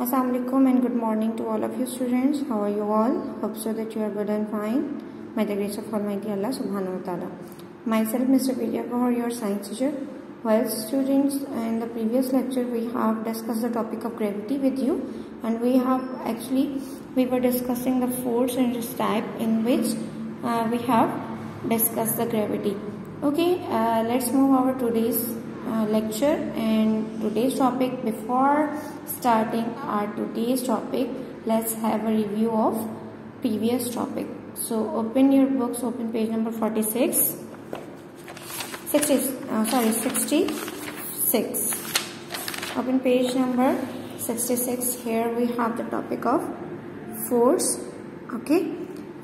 Assalamualaikum and good morning to all of you students. How are you all? Hope so that you are good and fine. By the grace of Almighty Allah subhanahu wa ta'ala. Myself Mr. Vidya Kaur, your science teacher. Well students, in the previous lecture we have discussed the topic of gravity with you and we have actually, we were discussing the force and its type in which uh, we have discussed the gravity. Okay, uh, let's move our today's uh, lecture and today's topic. Before starting our today's topic let's have a review of previous topic. So open your books open page number 46 60 uh, sorry 66 open page number 66 here we have the topic of force okay?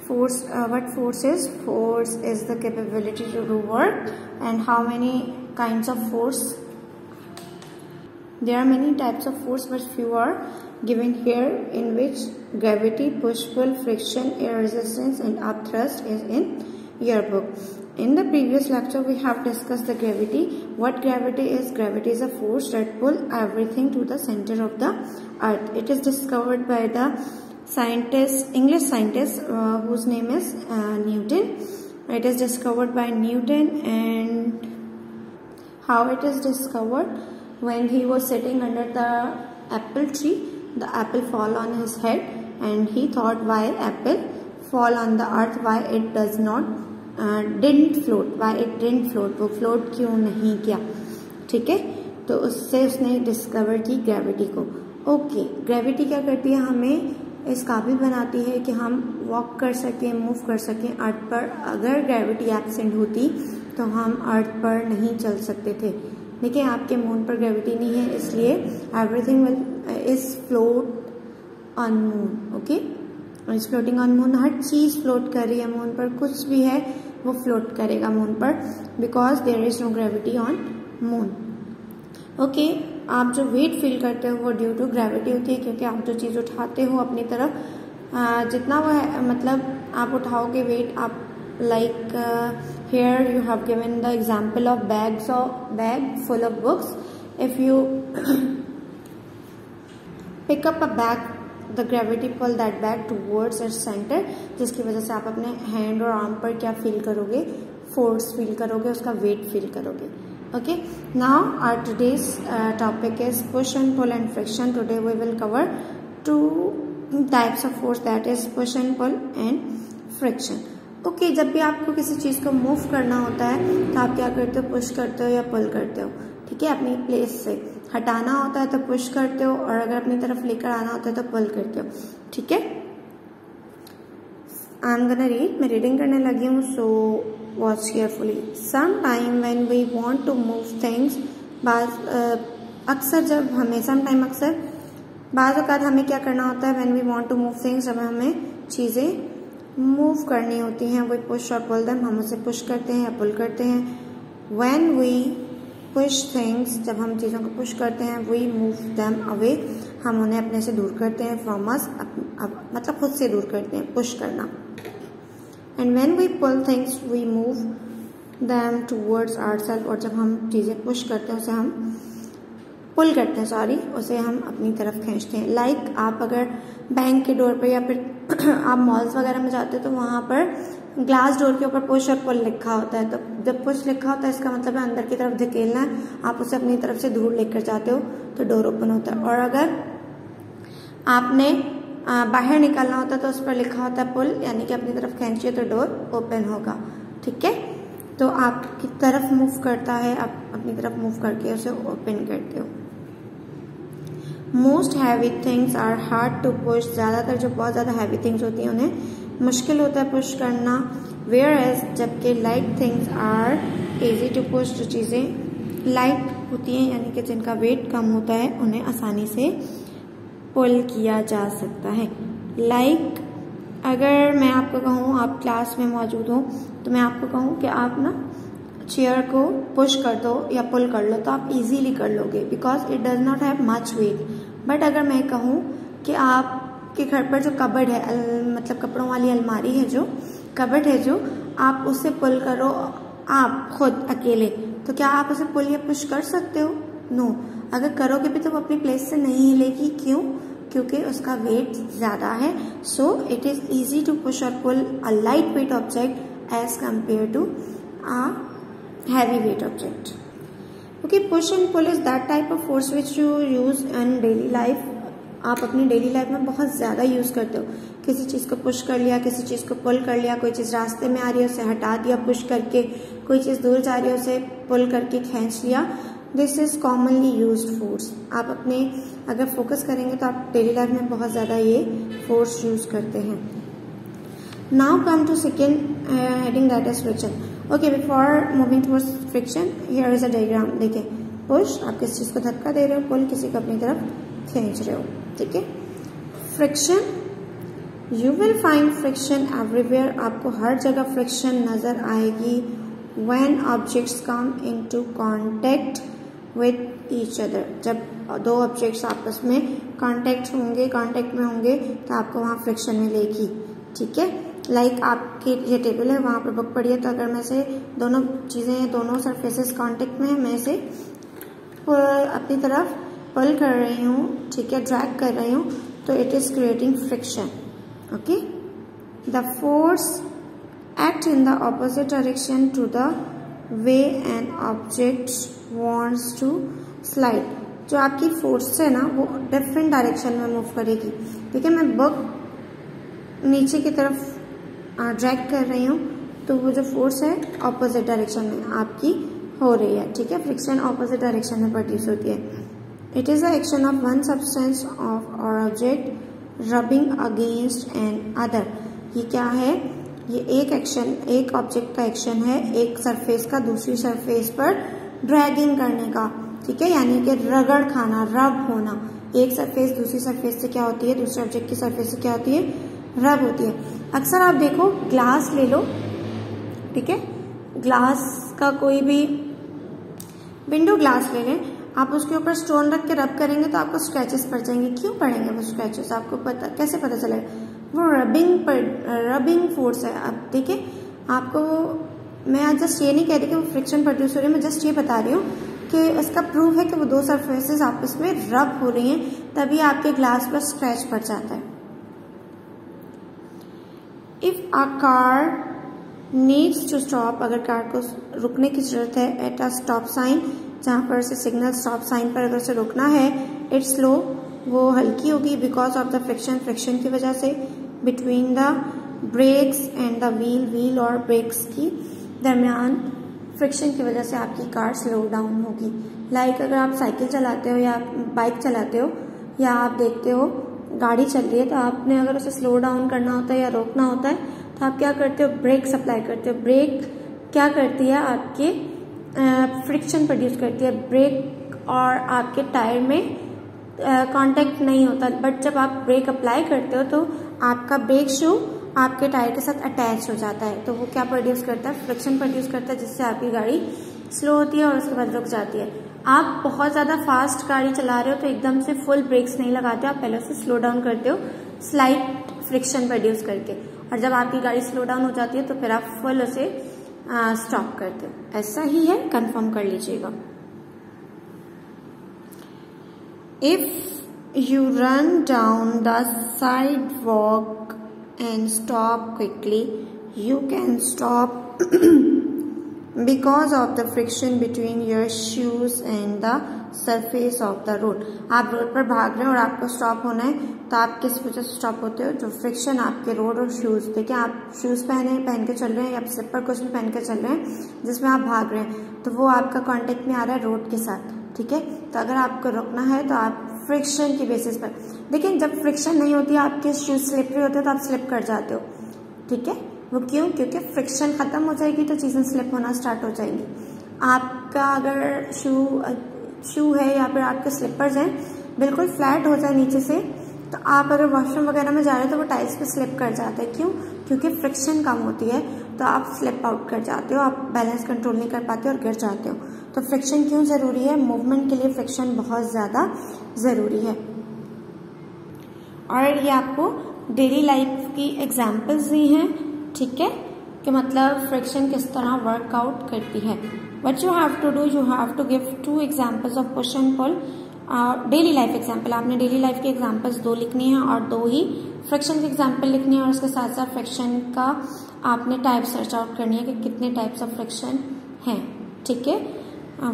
Force uh, what force is? Force is the capability to do work and how many kinds of force. There are many types of force but few are given here in which gravity push pull friction air resistance and upthrust is in your book in the previous lecture we have discussed the gravity. What gravity is? Gravity is a force that pull everything to the center of the earth. It is discovered by the scientist english scientist uh, whose name is uh, newton. It is discovered by newton and how it is discovered when he was sitting under the apple tree the apple fall on his head and he thought why apple fall on the earth why it does not uh, didn't float why it didn't float वो float नहीं किया ठीक है तो उससे उसने discover की gravity को ओके okay, ग्रेविटी क्या करती है हमें इस काबिल बनाती है कि हम वॉक कर सकें मूव कर सकें अर्थ पर अगर ग्रेविटी एबसेंट होती तो हम अर्थ पर नहीं चल सकते थे। देखिए, आपके मून पर ग्रेविटी नहीं है, इसलिए everything will is float on moon okay is floating on moon हर चीज़ फ्लोट कर रही है मून पर, कुछ भी है, वो फ्लोट करेगा मून पर because there is no gravity on moon okay आप जो वेट फील करते हो, वो ड्यू टू ग्रेविटी होती है, क्योंकि आप जो चीज़ उठाते हो अपनी तरफ़ जितना वो है मतलब आप उठाओगे वेट आप like uh, here you have given the example of bags of bag full of books if you pick up a bag the gravity pull that bag towards its center जिसकी वजह से आप अपने हैंड और arm पर क्या feel करोगे force feel करोगे उसका वेट फील करोगे okay now our today's uh, topic is push and pull and friction today we will cover two types of force that is push and pull and friction okay जब भी आपको किसी चीज़ को move करना होता है तो आप क्या करते हो? पुश करते हो या पुल करते हो? ठीक है? अपनी प्लेस से। हटाना होता है तो पुश करते हो और अगर अपनी तरफ़ लेकर आना होता है तो पुल करते हो। ठीक है? आई एम गना रीड मैं रीडिंग करने लगी हूँ so watch carefully some time when we want to move things बाज अक्सर जब हमें सम टाइम अक्सर, बाज़ हमें क्या करना होता है? When we want to move things जब हमें चीज़ें मूव करनी होती हैं वी पुश और पुल दम हम उसे पुश करते हैं या पुल करते हैं। वैन वी पुश थिंग्स जब हम चीज़ों को पुश करते हैं वी मूव दैम अवे हम उन्हें अपने से दूर करते हैं फ्रॉम अस मतलब खुद से दूर करते हैं पुश करना। And when we pull things we move them towards our self और जब हम चीज़ें पुश करते हैं उसे हम पुल करते हैं सॉरी उसे हम अपनी तरफ़ खींचते हैं। लाइक like, आप अगर बैंक के डोर पर या फिर आप मॉल्स वगैरह में जाते हो तो वहाँ पर ग्लास डोर के ऊपर पुश और पुल लिखा होता है। तो जब पुश लिखा होता है, इसका मतलब है अंदर की तरफ़ धकेलना है, आप उसे अपनी तरफ़ से दूर लेकर जाते हो तो डोर ओपन होता है। और अगर आपने बाहर निकलना होता है तो उस पर लिखा होता है पुल यानी कि अपनी तरफ़ खेचिए तो डोर ओपन होगा। ठीक है? तो आपकी तरफ़ मूव करता है, आप अपनी तरफ़ मूव करके उसे ओपन करते हो। Most heavy things are hard to push ज़्यादातर जो बहुत ज़्यादा हैवी थिंग्स होती हैं उन्हें मुश्किल होता है पुश करना. वेयर एज जबकि light things are easy to push जो चीज़ें लाइट होती हैं यानी कि जिनका वेट कम होता है उन्हें आसानी से पुल किया जा सकता है. लाइक like, अगर मैं आपको कहूँ आप क्लास में मौजूद हो तो मैं आपको कहूँ कि आप ना चेयर को पुश कर दो या पुल कर लो तो आप इजीली कर लोगे because it does not have much weight but अगर मैं कहूँ कि आपके घर पर जो कबड है मतलब कपड़ों वाली अलमारी है जो कबड है जो, आप उसे पुल करो, आप खुद अकेले। तो क्या आप उसे पुल या पुश कर सकते हो? नो. अगर करोगे भी तो वो अपनी प्लेस से नहीं हिलेगी। क्यों? क्योंकि उसका वेट ज़्यादा है। So it is easy to push और pull a light weight object as compare to a heavy weight object okay push and pull is that type of force which you use in daily life आप अपनी daily life में बहुत ज़्यादा use करते हो। किसी चीज़ को पुश कर लिया, किसी चीज़ को पुल कर लिया, कोई चीज़ रास्ते में आ रही है, उसे हटा दिया पुश करके, कोई चीज़ दूर जा रही है, उसे पुल करके खींच लिया। This is commonly use force आप अपने, अगर फोकस करेंगे तो आप डेली लाइफ में बहुत ज़्यादा ये फोर्स यूज़ करते हैं। Now come to second heading that is friction okay before moving towards friction here is a diagram देखिए पुश आप किस चीज़ को धक्का दे रहे हो पुल किसी को अपनी तरफ़ खींच रहे हो, ठीक है? Friction you will find friction everywhere आपको हर जगह फ्रिक्शन नज़र आएगी when objects come into contact with each other. जब दो ऑब्जेक्ट्स आपस में कांटेक्ट होंगे कांटेक्ट में होंगे तो आपको वहाँ फ्रिक्शन मिलेगी, ठीक है? लाइक आपकी ये टेबल है, वहाँ पर बुक पड़ी है तो अगर मैं से दोनों चीज़ें, दोनों सरफेसेस कांटेक्ट में मैं से अपनी तरफ़ पल कर रही हूँ, ठीक है ड्रैग कर रही हूँ तो it is creating friction okay the force act in the opposite direction to the way an object wants to slide. जो आपकी फोर्स है ना, वो डिफरेंट डायरेक्शन में मूव करेगी। ठीक है, मैं बुक नीचे की तरफ़ ड्रैग कर रही हूँ तो वो जो फोर्स है ऑपोजिट डायरेक्शन में आपकी हो रही है, ठीक है? फ्रिक्शन ऑपोजिट डायरेक्शन में प्रोड्यूस होती है। It is the action of one substance of or object rubbing against another ये क्या है? ये एक एक्शन एक ऑब्जेक्ट का एक्शन है, एक सरफेस का, दूसरी सरफेस पर ड्रैगिंग करने का, ठीक है? यानी कि रगड़ खाना रब होना। एक सरफेस दूसरी सरफेस से क्या होती है? दूसरे ऑब्जेक्ट की सरफेस से क्या होती है? रब होती है। अक्सर आप देखो ग्लास ले लो, ठीक है? ग्लास का कोई भी विंडो ग्लास ले लें, आप उसके ऊपर स्टोन रख के रब करेंगे तो आपको स्क्रैचेस पड़ जाएँगे। क्यों पड़ेंगे वो स्क्रैचेस आपको पता, कैसे पता चलेगा वो रबिंग पर रबिंग फोर्स है। अब है आपको मैं आज जस्ट ये नहीं कह रही कि वो फ्रिक्शन प्रोड्यूस हो रही है मैं जस्ट ये बता रही हूँ कि इसका प्रूफ है कि वो दो सरफेसेस आपस में रब हो रही हैं, तभी आपके ग्लास पर स्क्रैच पड़ जाता है। A car needs to stop अगर कार को रुकने की ज़रूरत है एट अ स्टॉप साइन जहाँ पर उसे सिग्नल स्टॉप साइन पर अगर उसे रुकना है इट्स स्लो वो हल्की होगी because of the friction friction की वजह से between the brakes and the wheel wheel और ब्रेक्स की दरमियान फ्रिक्शन की वजह से आपकी कार स्लो डाउन होगी। लाइक like अगर आप साइकिल चलाते हो या बाइक चलाते हो, या आप देखते हो गाड़ी चल रही है तो आपने अगर उसे स्लो डाउन करना होता है या रोकना होता है तो आप क्या करते हो? ब्रेक सप्लाई करते हो। ब्रेक क्या करती है? आपके फ्रिक्शन प्रोड्यूस करती है। ब्रेक और आपके टायर में कांटेक्ट नहीं होता। बट जब आप ब्रेक अप्लाई करते हो तो आपका ब्रेक शू आपके टायर के साथ अटैच हो जाता है। तो वो क्या प्रोड्यूस करता है? फ्रिक्शन प्रोड्यूस करता है, जिससे आपकी गाड़ी स्लो होती है और उसके बाद रुक जाती है। आप बहुत ज़्यादा फास्ट गाड़ी चला रहे हो तो एकदम से फुल ब्रेक्स नहीं लगाते आप पहले उसे स्लो डाउन करते हो स्लाइट फ्रिक्शन प्रोड्यूस करके। और जब आपकी गाड़ी स्लो डाउन हो जाती है तो फिर आप फुल उसे स्टॉप करते हो। ऐसा ही है कंफर्म कर लीजिएगा। If you run down the side walk and stop quickly you can stop because of the friction between your shoes and the surface of the road आप रोड पर भाग रहे हैं और आपको स्टॉप होना है तो आप किस वजह से स्टॉप होते हो? जो फ्रिक्शन आपके रोड और शूज़ देखिए आप शूज़ पहने पहन के चल रहे हैं या स्लिपर कुछ भी पहन के चल रहे हैं, जिसमें आप भाग रहे हैं तो वो आपका कॉन्टेक्ट में आ रहा है रोड के साथ, ठीक है? तो अगर आपको रुकना है तो आप फ्रिक्शन की बेसिस पर, देखिए जब फ्रिक्शन नहीं होती आपके शूज़ स्लिपरी होते तो आप स्लिप कर जाते हो, ठीक है? वो क्यों? क्योंकि फ्रिक्शन खत्म हो जाएगी तो चीज़ें स्लिप होना स्टार्ट हो जाएँगी। आपका अगर शू शू है या फिर आपके स्लिपर्स हैं, बिल्कुल फ्लैट हो जाए नीचे से तो आप अगर वॉशरूम वगैरह में जा रहे हो तो वो टाइल्स पे स्लिप कर जाते हैं। क्यों? क्योंकि फ्रिक्शन कम होती है तो आप स्लिप आउट कर जाते हो, आप बैलेंस कंट्रोल नहीं कर पाते और गिर जाते हो। तो फ्रिक्शन क्यों ज़रूरी है? मूवमेंट के लिए फ्रिक्शन बहुत ज़्यादा ज़रूरी है। और ये आपको डेली लाइफ की एग्जाम्पल्स दी हैं। ठीक है? कि मतलब फ्रिक्शन किस तरह वर्कआउट करती है। What you have to do you have to give two examples of push and pull daily life example आपने डेली लाइफ के एग्जाम्पल्स दो लिखने हैं और दो ही फ्रिक्शन के एग्ज़ाम्पल लिखने हैं और उसके साथ साथ फ्रिक्शन का आपने टाइप सर्च आउट करनी है कि कितने टाइप्स ऑफ़ फ्रिक्शन हैं। ठीक है?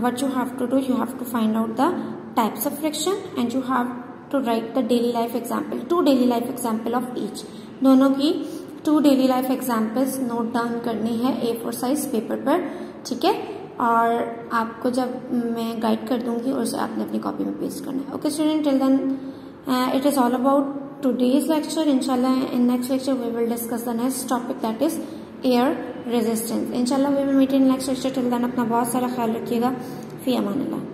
What you have to do you have to find out the types of friction and you have to write the daily life example two daily life example of each दोनों की two daily life examples note down करनी है ए four size paper पर, ठीक है? और आपको जब मैं गाइड कर दूँगी और उसे आपने अपनी कॉपी में पेस्ट करना है। Okay student till then it is all about today's lecture इनशाला in next lecture we will discuss the next topic that is air resistance इनशाला we will meet in next lecture till then अपना बहुत सारा ख्याल रखिएगा. फ़ी अमान अल्लाह